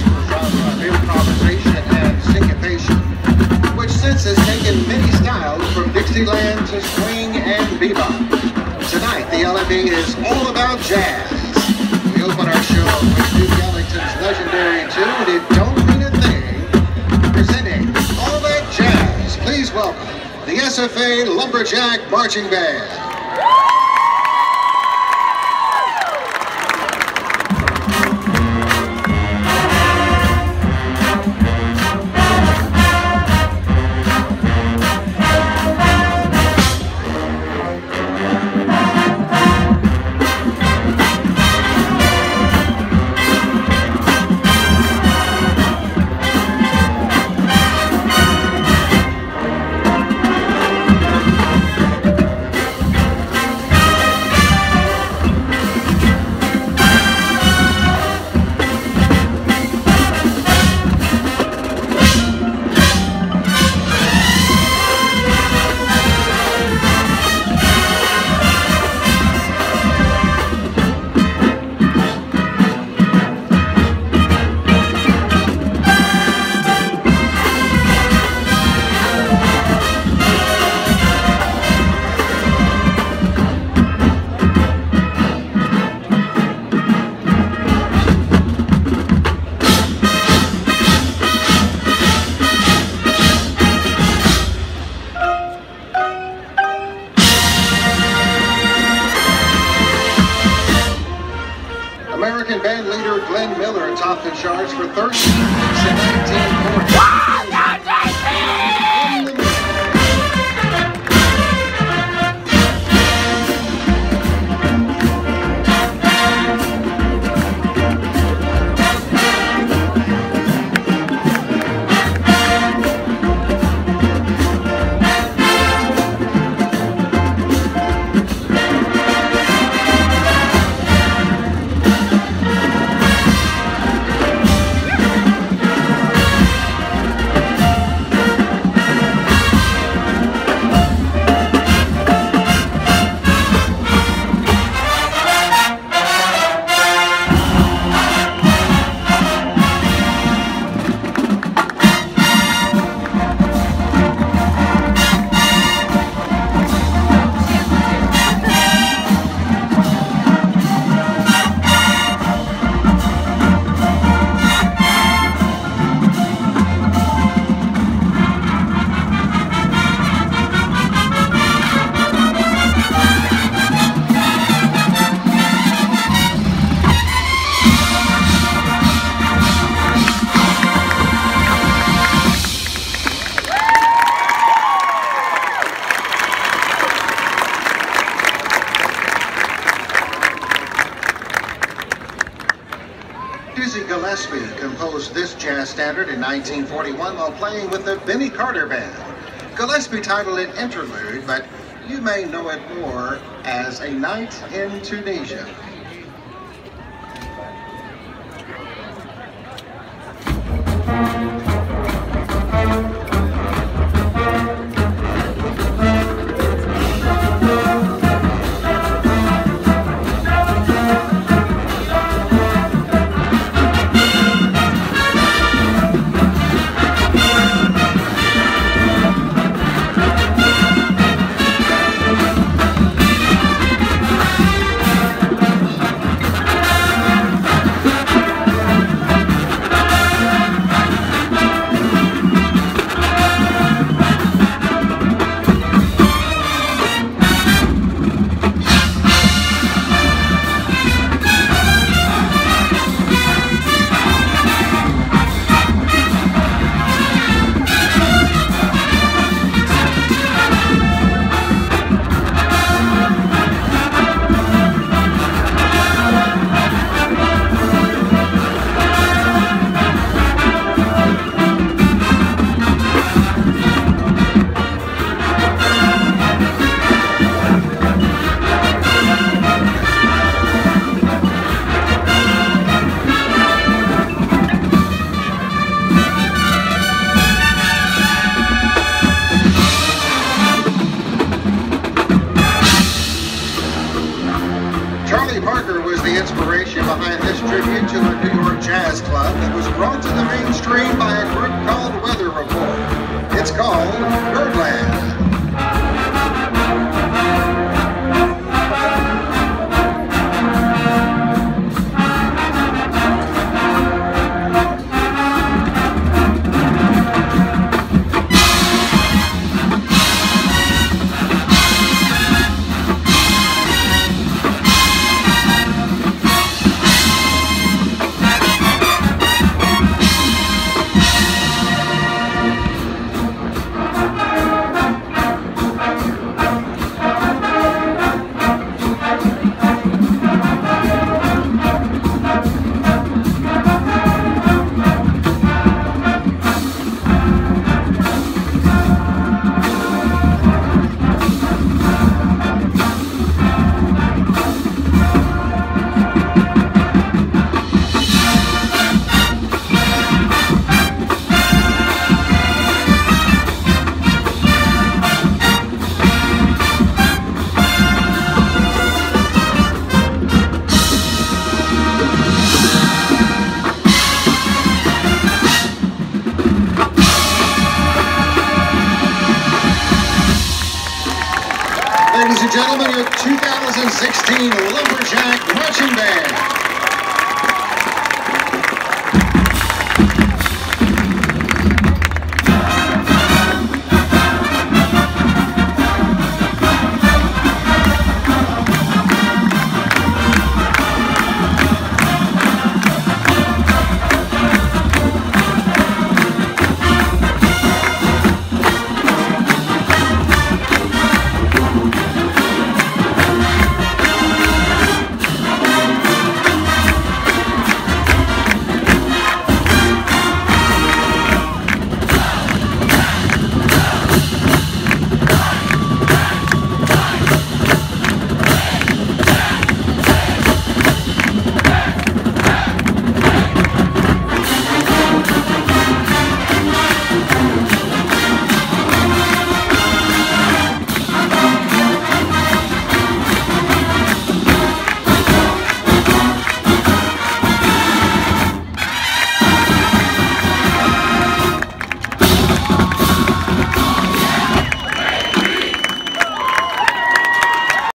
condition from real conversation and syncopation, which since has taken many styles from Dixieland to swing and bebop. Tonight, the LMB is all about jazz. We open our show with Duke Ellington's legendary tune, It Don't Mean a Thing, presenting All That Jazz. Please welcome the SFA Lumberjack Marching Band. Glenn Miller topped the charts for 13 weeks in 1940. Dizzy Gillespie composed this jazz standard in 1941 while playing with the Benny Carter Band. Gillespie titled it Interlude, but you may know it more as A Night in Tunisia. Parker was the inspiration behind this tribute to a New York jazz club that was brought to the mainstream by a group called Weather Report. It's called Birdland. Team Lumberjack Marching Band.